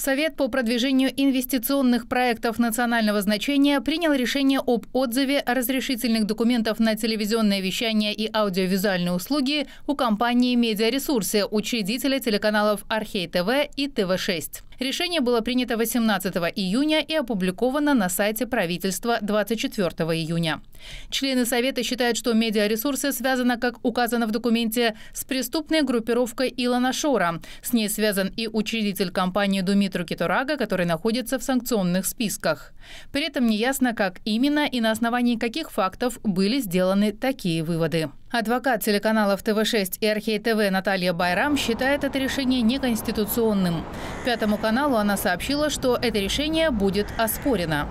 Совет по продвижению инвестиционных проектов национального значения принял решение об отзыве разрешительных документов на телевизионное вещание и аудиовизуальные услуги у компании «Медиаресурсы», учредителя телеканалов «Архей ТВ» и «ТВ-6». Решение было принято 18 июня и опубликовано на сайте правительства 24 июня. Члены Совета считают, что медиаресурсы связаны, как указано в документе, с преступной группировкой Илона Шора. С ней связан и учредитель компании Думитру Китурага, который находится в санкционных списках. При этом неясно, как именно и на основании каких фактов были сделаны такие выводы. Адвокат телеканалов ТВ-6 и Архей ТВ Наталья Байрам считает это решение неконституционным. Пятому каналу она сообщила, что это решение будет оспорено.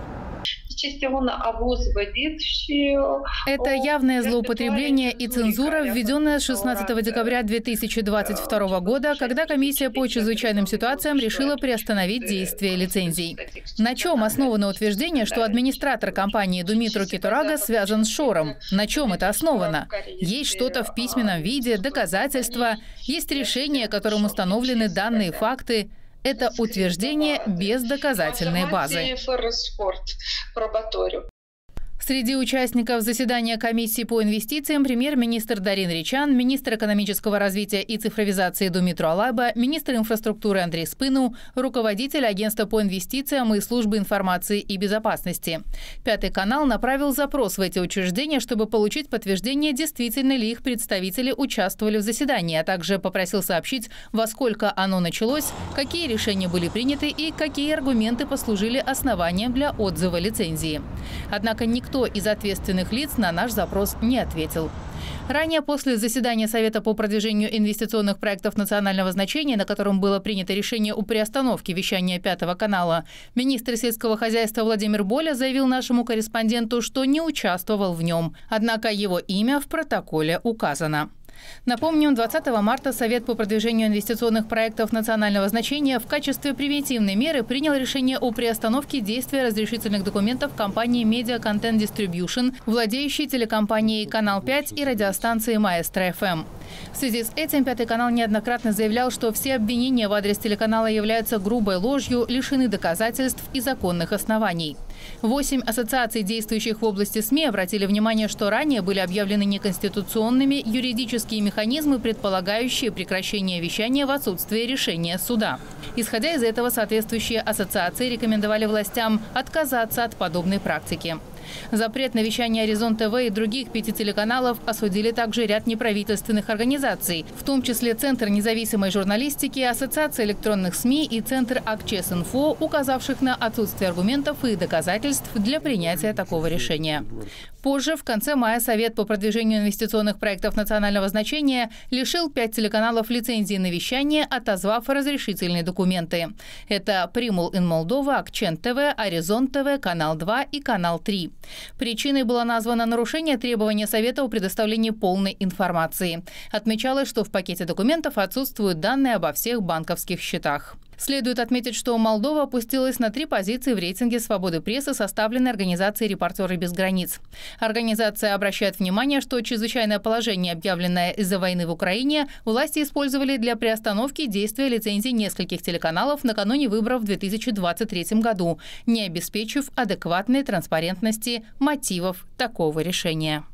Это явное злоупотребление и цензура, введенная с 16 декабря 2022 года, когда комиссия по чрезвычайным ситуациям решила приостановить действие лицензий. На чем основано утверждение, что администратор компании Думитру Китурага связан с Шором? На чем это основано? Есть что-то в письменном виде, доказательства, есть решение, которым установлены данные факты. Это утверждение без доказательной базы. Среди участников заседания комиссии по инвестициям премьер-министр Дарин Ричан, министр экономического развития и цифровизации Думитру Алаба, министр инфраструктуры Андрей Спыну, руководитель агентства по инвестициям и службы информации и безопасности. Пятый канал направил запрос в эти учреждения, чтобы получить подтверждение, действительно ли их представители участвовали в заседании, а также попросил сообщить, во сколько оно началось, какие решения были приняты и какие аргументы послужили основанием для отзыва лицензии. Однако никто Никто из ответственных лиц на наш запрос не ответил. Ранее, после заседания Совета по продвижению инвестиционных проектов национального значения, на котором было принято решение о приостановке вещания Пятого канала, министр сельского хозяйства Владимир Боля заявил нашему корреспонденту, что не участвовал в нем. Однако его имя в протоколе указано. Напомним, 20 марта Совет по продвижению инвестиционных проектов национального значения в качестве превентивной меры принял решение о приостановке действия разрешительных документов компании Media Content Distribution, владеющей телекомпанией «Канал 5» и радиостанцией «Маэстро ФМ». В связи с этим Пятый канал неоднократно заявлял, что все обвинения в адрес телеканала являются грубой ложью, лишены доказательств и законных оснований. Восемь ассоциаций, действующих в области СМИ, обратили внимание, что ранее были объявлены неконституционными юридические механизмы, предполагающие прекращение вещания в отсутствие решения суда. Исходя из этого, соответствующие ассоциации рекомендовали властям отказаться от подобной практики. Запрет на вещание «Аризон ТВ» и других пяти телеканалов осудили также ряд неправительственных организаций, в том числе Центр независимой журналистики, Ассоциация электронных СМИ и Центр Акчес-Инфо, указавших на отсутствие аргументов и доказательств для принятия такого решения. Позже, в конце мая, Совет по продвижению инвестиционных проектов национального значения лишил пять телеканалов лицензии на вещание, отозвав разрешительные документы. Это «Примул ин Молдова», «Акчен ТВ», «Аризон ТВ», «Канал 2» и «Канал 3». Причиной было названо нарушение требования Совета о предоставлении полной информации. Отмечалось, что в пакете документов отсутствуют данные обо всех банковских счетах. Следует отметить, что Молдова опустилась на три позиции в рейтинге свободы прессы, составленной организацией «Репортеры без границ». Организация обращает внимание, что чрезвычайное положение, объявленное из-за войны в Украине, власти использовали для приостановки действия лицензий нескольких телеканалов накануне выборов в 2023 году, не обеспечив адекватной транспарентности мотивов такого решения.